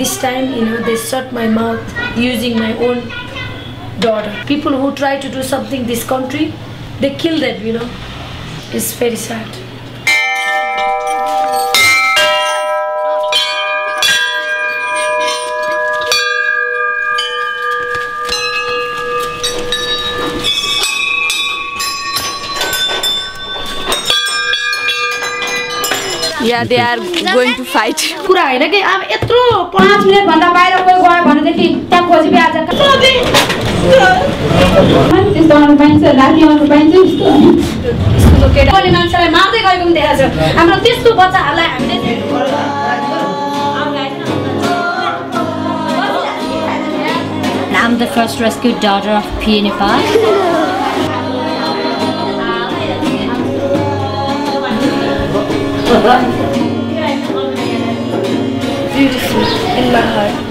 This time, you know, they shut my mouth using my own daughter. People who try to do something this country, they kill them, you know. It's very sad. Yeah, they are going to fight. कुरा होइन कि अब यत्रो पाँच मिनटभन्दा बाहिर कोही गयो भनेदेखि त्यहाँ खोजी आज त्यस्तो गर्नु पाइन्छ राति आउनु पाइन्छ स्कुलको मान्छेलाई मार्दै गएको पनि देखाएको छ हाम्रो त्यस्तो बच्चाहरूलाई हामीले I'm the first rescued daughter of P. Nepal. Beautiful in my heart.